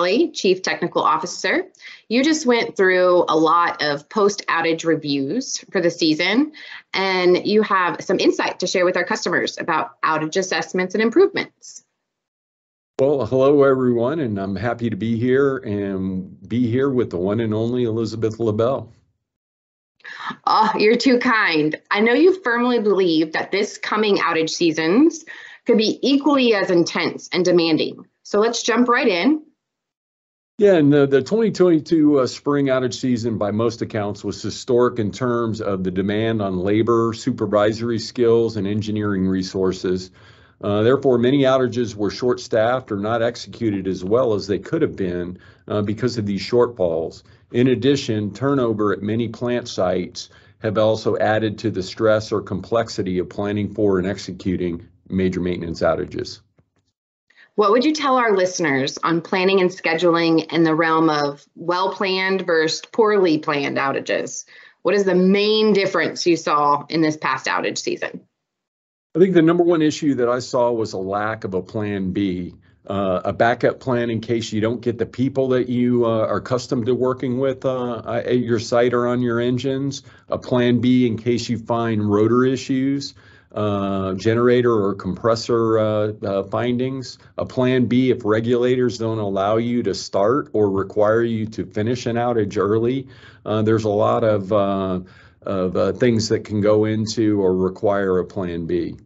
Valley, Chief Technical Officer. You just went through a lot of post outage reviews for the season, and you have some insight to share with our customers about outage assessments and improvements. Well, hello everyone, and I'm happy to be here and be here with the one and only Elizabeth LaBelle. Oh, you're too kind. I know you firmly believe that this coming outage seasons could be equally as intense and demanding. So let's jump right in. Yeah, and the, the 2022 uh, spring outage season, by most accounts, was historic in terms of the demand on labor, supervisory skills, and engineering resources. Uh, therefore, many outages were short staffed or not executed as well as they could have been uh, because of these shortfalls. In addition, turnover at many plant sites have also added to the stress or complexity of planning for and executing major maintenance outages. What would you tell our listeners on planning and scheduling in the realm of well planned versus poorly planned outages? What is the main difference you saw in this past outage season? I think the number one issue that I saw was a lack of a plan B, uh, a backup plan in case you don't get the people that you uh, are accustomed to working with uh, at your site or on your engines, a plan B in case you find rotor issues, uh, generator or compressor uh, uh, findings, a plan B if regulators don't allow you to start or require you to finish an outage early. there's a lot of of uh, things that can go into or require a plan B.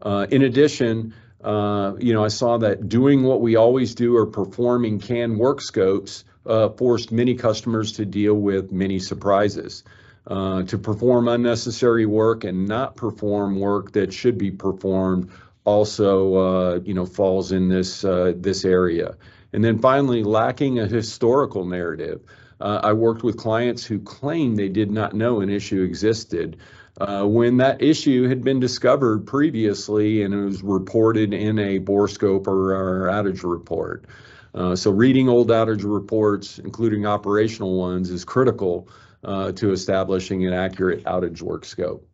Uh, in addition, uh, you know, I saw that doing what we always do or performing canned work scopes uh, forced many customers to deal with many surprises. Uh, to perform unnecessary work and not perform work that should be performed also, uh, you know, falls in this this area. And then finally, lacking a historical narrative. Uh, I worked with clients who claimed they did not know an issue existed uh, when that issue had been discovered previously and it was reported in a borescope or, or outage report. Uh, so reading old outage reports, including operational ones, is critical uh, to establishing an accurate outage work scope.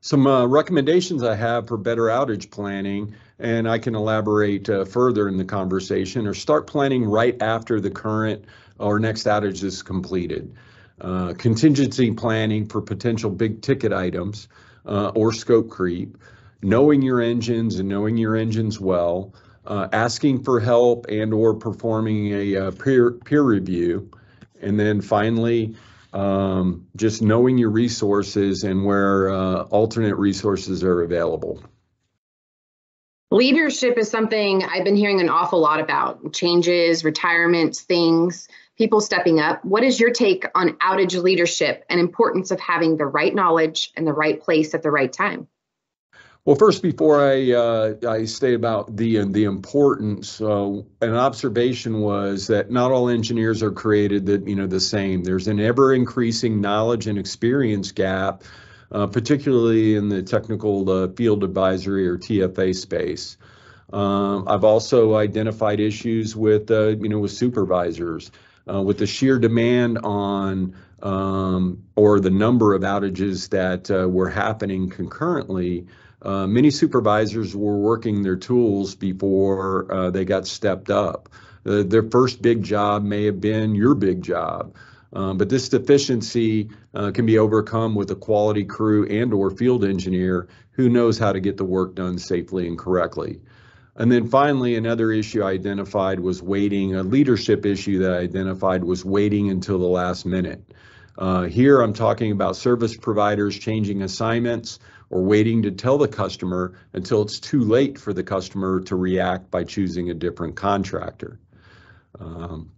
Some uh, recommendations I have for better outage planning, and I can elaborate uh, further in the conversation, or start planning right after the current or next outage is completed. Uh, contingency planning for potential big ticket items uh, or scope creep, knowing your engines and knowing your engines well, uh, asking for help and or performing a, peer, peer review, and then finally, um, just knowing your resources and where uh, alternate resources are available. Leadership is something I've been hearing an awful lot about changes, retirements, things, people stepping up. What is your take on outage leadership and importance of having the right knowledge and the right place at the right time? Well, first, before I uh, I say about the the importance, uh, an observation was that not all engineers are created that you know the same. There's an ever increasing knowledge and experience gap, uh, particularly in the technical uh, field advisory or TFA space. Um, I've also identified issues with uh, you know with supervisors, uh, with the sheer demand on um, or the number of outages that were happening concurrently. Uh, many supervisors were working their tools before uh, they got stepped up. Uh, their first big job may have been your big job. Um, but this deficiency uh, can be overcome with a quality crew and or field engineer who knows how to get the work done safely and correctly. And then finally, another issue I identified was waiting. A leadership issue that I identified was waiting until the last minute. Uh, here I'm talking about service providers changing assignments, or waiting to tell the customer until it's too late for the customer to react by choosing a different contractor. Um,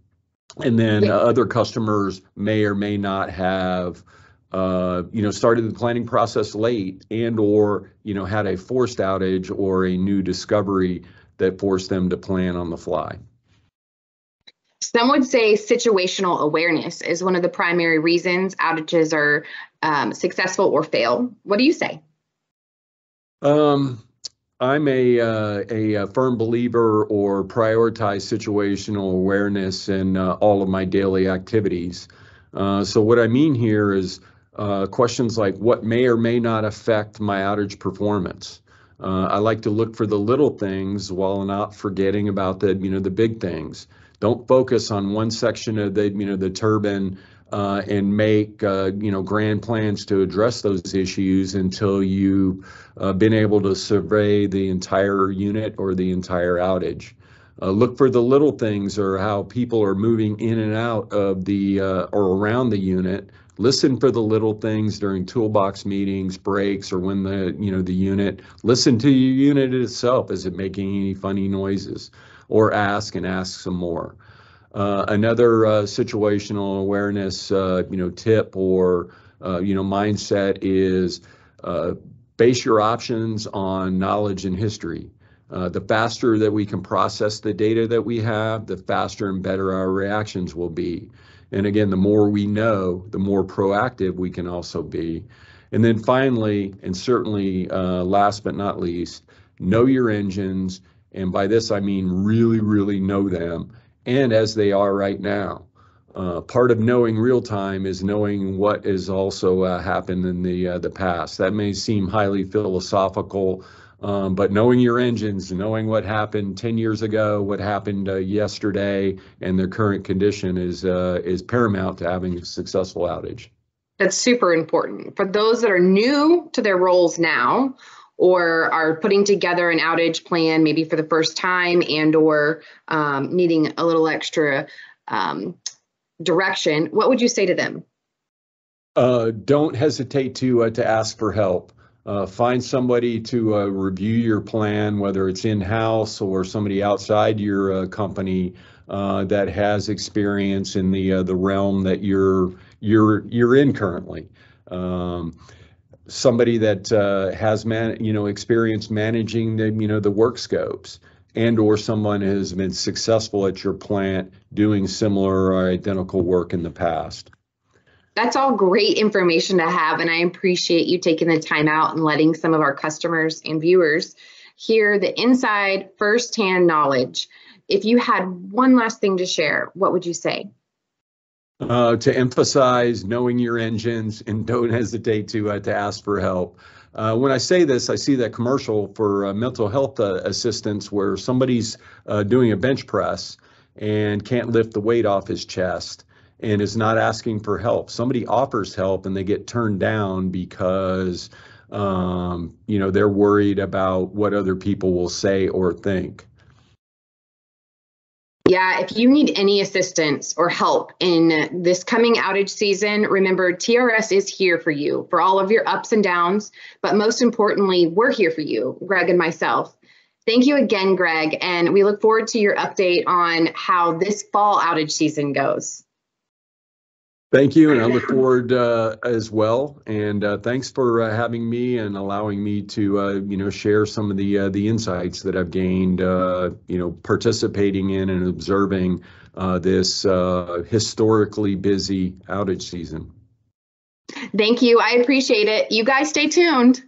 and then yeah. other customers may or may not have uh, you know started the planning process late and or you know had a forced outage or a new discovery that forced them to plan on the fly. Some would say situational awareness is one of the primary reasons outages are um, successful or fail. What do you say? Um, I'm a, uh, a, firm believer or prioritize situational awareness in uh, all of my daily activities. Uh, so what I mean here is uh, questions like what may or may not affect my outage performance. Uh, I like to look for the little things while not forgetting about the you know the big things. Don't focus on one section of the you know the turbine uh, and make uh, you know grand plans to address those issues until you've uh, been able to survey the entire unit or the entire outage. Uh, look for the little things or how people are moving in and out of the uh, or around the unit. Listen for the little things during toolbox meetings breaks or when the you know the unit listen to your unit itself. Is it making any funny noises? Or ask and ask some more. Uh, another uh, situational awareness uh, you know tip or uh, you know mindset is base your options on knowledge and history uh, the faster that we can process the data that we have the faster and better our reactions will be and again, the more we know, the more proactive we can also be. And then finally, and certainly uh, last but not least, know your engines. And by this, I mean really, really know them and as they are right now. Uh, part of knowing real time is knowing what has also uh, happened in the uh, the past. That may seem highly philosophical, um, but knowing your engines, knowing what happened 10 years ago, what happened uh, yesterday, and their current condition is uh, is paramount to having a successful outage. That's super important. For those that are new to their roles now, or are putting together an outage plan maybe for the first time and or um, needing a little extra um, direction, what would you say to them? Uh, don't hesitate to uh, to ask for help. Uh, find somebody to uh, review your plan, whether it's in-house or somebody outside your uh, company uh, that has experience in the uh, the realm that you're you're you're in currently. Um, somebody that uh, has man you know experience managing the you know the work scopes and or someone has been successful at your plant doing similar or identical work in the past that's all great information to have. And I appreciate you taking the time out and letting some of our customers and viewers hear the inside firsthand knowledge. If you had one last thing to share, what would you say? Uh, to emphasize knowing your engines and don't hesitate to uh, to ask for help. Uh, when I say this, I see that commercial for uh, mental health uh, assistance where somebody's uh, doing a bench press and can't lift the weight off his chest and is not asking for help. Somebody offers help and they get turned down because um, you know they're worried about what other people will say or think. Yeah, if you need any assistance or help in this coming outage season, remember TRS is here for you for all of your ups and downs. But most importantly, we're here for you, Greg and myself. Thank you again, Greg, and we look forward to your update on how this fall outage season goes. Thank you, and I look forward uh, as well. And uh, thanks for uh, having me and allowing me to, uh, you know, share some of the uh, the insights that I've gained, uh, you know, participating in and observing this historically busy outage season. Thank you. I appreciate it. You guys stay tuned.